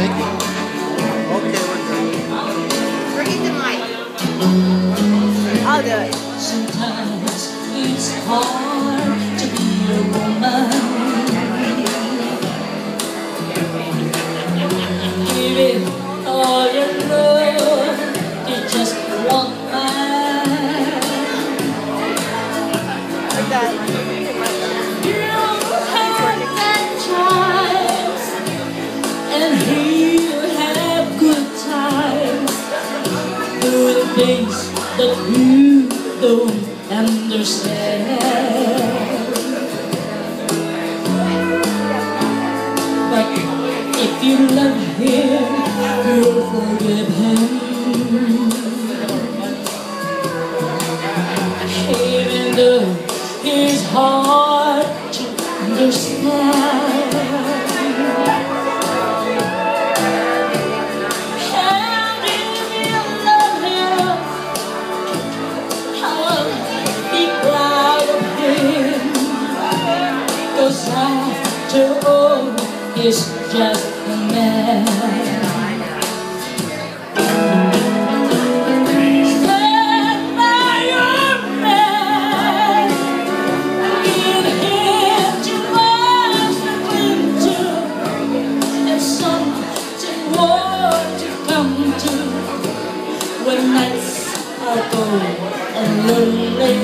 Thank you. Okay, we're good. Bring the mic. I'll do it. Sometimes it's hard to be a woman. Give it all your love to just one man. Like that. You have bad times, and he'll Doing things that you don't understand. But if you love him, you'll forgive him. Even though he's hard to understand. 'Cause after all, he's just a man. When nights are cold and lonely.